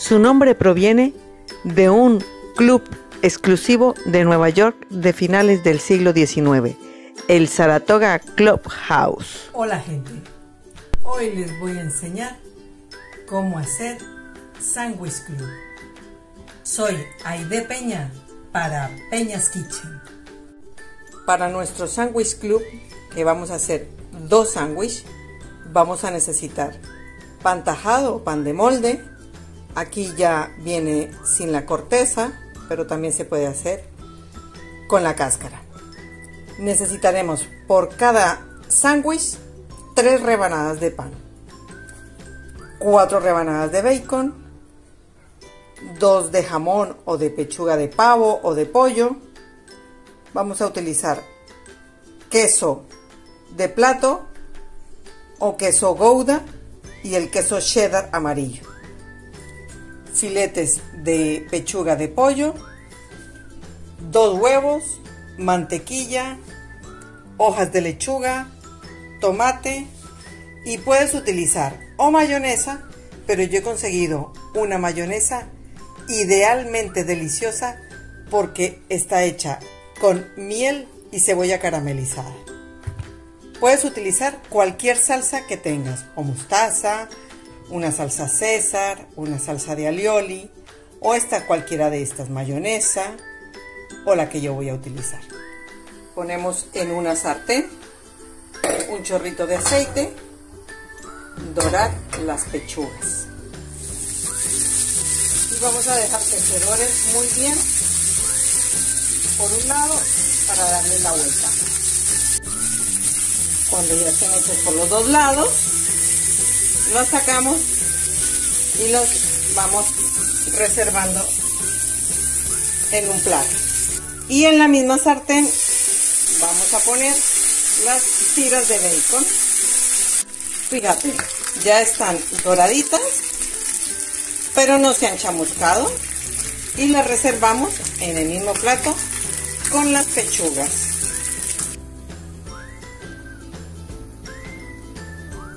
Su nombre proviene de un club exclusivo de Nueva York de finales del siglo XIX, el Saratoga Clubhouse. Hola gente, hoy les voy a enseñar cómo hacer Sandwich Club. Soy Aide Peña para Peñas Kitchen. Para nuestro Sandwich Club, que vamos a hacer dos sándwiches, vamos a necesitar pan tajado o pan de molde, Aquí ya viene sin la corteza, pero también se puede hacer con la cáscara. Necesitaremos por cada sándwich tres rebanadas de pan, cuatro rebanadas de bacon, dos de jamón o de pechuga de pavo o de pollo. Vamos a utilizar queso de plato o queso gouda y el queso cheddar amarillo filetes de pechuga de pollo, dos huevos, mantequilla, hojas de lechuga, tomate y puedes utilizar o mayonesa, pero yo he conseguido una mayonesa idealmente deliciosa porque está hecha con miel y cebolla caramelizada. Puedes utilizar cualquier salsa que tengas, o mostaza, una salsa César, una salsa de alioli o esta cualquiera de estas, mayonesa o la que yo voy a utilizar. Ponemos en una sartén un chorrito de aceite, dorar las pechugas. Y vamos a dejar que se doren muy bien por un lado para darle la vuelta. Cuando ya estén hechos por los dos lados, los sacamos y los vamos reservando en un plato. Y en la misma sartén vamos a poner las tiras de bacon. Fíjate, ya están doraditas, pero no se han chamuscado. Y las reservamos en el mismo plato con las pechugas.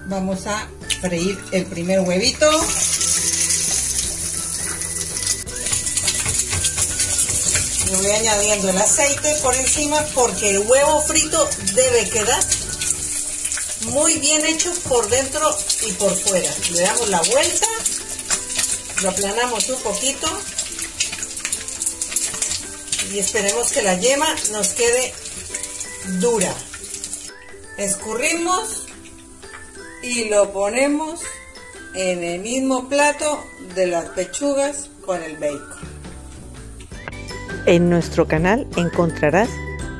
Vamos a freír el primer huevito. Le voy añadiendo el aceite por encima porque el huevo frito debe quedar muy bien hecho por dentro y por fuera. Le damos la vuelta, lo aplanamos un poquito y esperemos que la yema nos quede dura. Escurrimos y lo ponemos en el mismo plato de las pechugas con el bacon. En nuestro canal encontrarás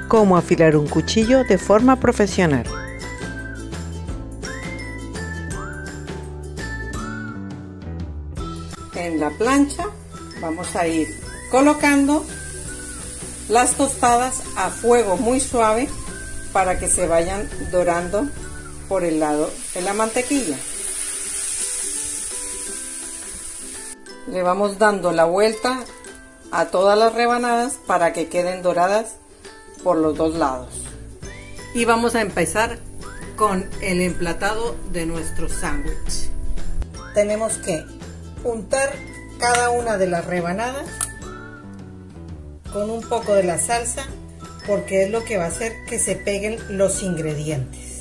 cómo afilar un cuchillo de forma profesional. En la plancha vamos a ir colocando las tostadas a fuego muy suave para que se vayan dorando por el lado de la mantequilla. Le vamos dando la vuelta a todas las rebanadas para que queden doradas por los dos lados. Y vamos a empezar con el emplatado de nuestro sándwich. Tenemos que untar cada una de las rebanadas con un poco de la salsa porque es lo que va a hacer que se peguen los ingredientes.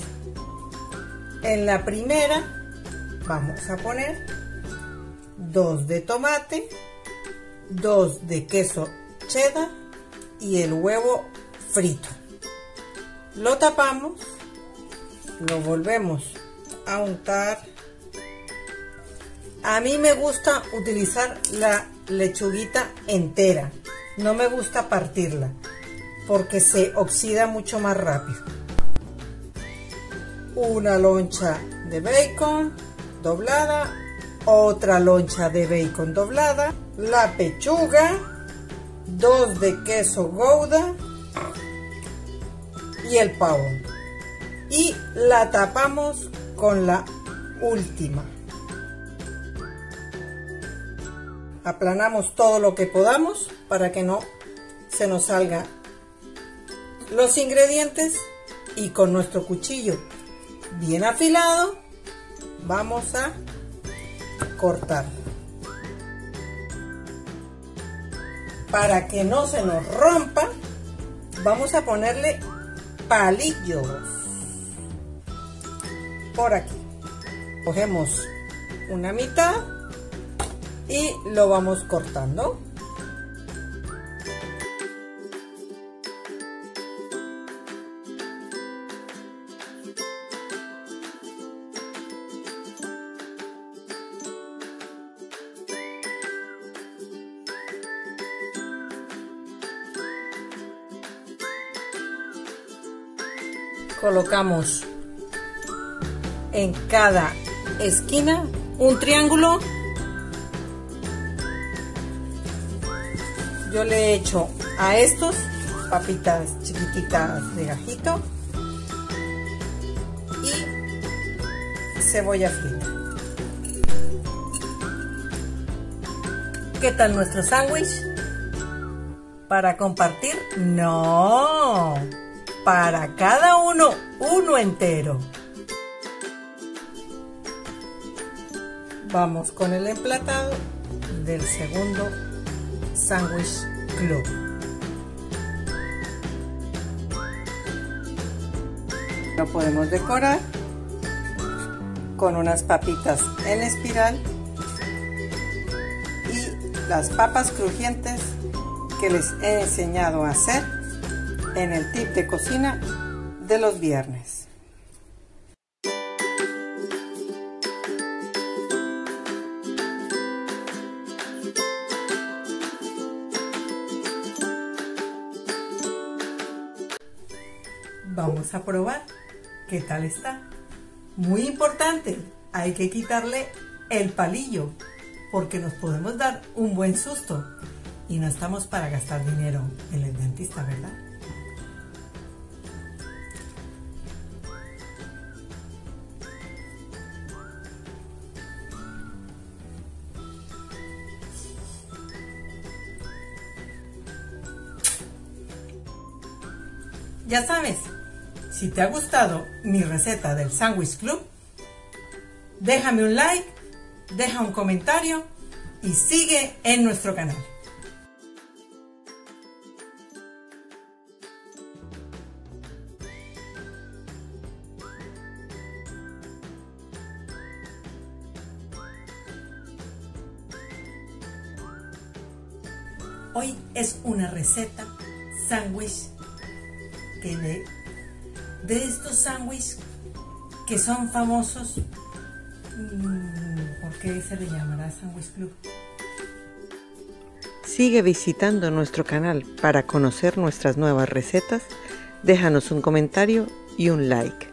En la primera vamos a poner dos de tomate, dos de queso cheddar y el huevo frito. Lo tapamos, lo volvemos a untar. A mí me gusta utilizar la lechuguita entera, no me gusta partirla porque se oxida mucho más rápido una loncha de bacon doblada, otra loncha de bacon doblada, la pechuga, dos de queso gouda y el pavo. Y la tapamos con la última. Aplanamos todo lo que podamos para que no se nos salgan los ingredientes y con nuestro cuchillo bien afilado, vamos a cortar. Para que no se nos rompa, vamos a ponerle palillos por aquí. Cogemos una mitad y lo vamos cortando. Colocamos en cada esquina un triángulo. Yo le he hecho a estos papitas chiquititas de gajito y cebolla frita. ¿qué tal nuestro sándwich? para compartir no para cada uno uno entero. Vamos con el emplatado del segundo Sandwich Club. Lo podemos decorar con unas papitas en espiral y las papas crujientes que les he enseñado a hacer en el tip de cocina de los viernes. Vamos a probar qué tal está. Muy importante, hay que quitarle el palillo porque nos podemos dar un buen susto y no estamos para gastar dinero en el dentista, ¿verdad? Ya sabes, si te ha gustado mi receta del Sandwich Club, déjame un like, deja un comentario y sigue en nuestro canal. Hoy es una receta sándwich que de, estos sándwiches que son famosos, mm, ¿por qué se le llamará Sándwich Club? Sigue visitando nuestro canal para conocer nuestras nuevas recetas. Déjanos un comentario y un like.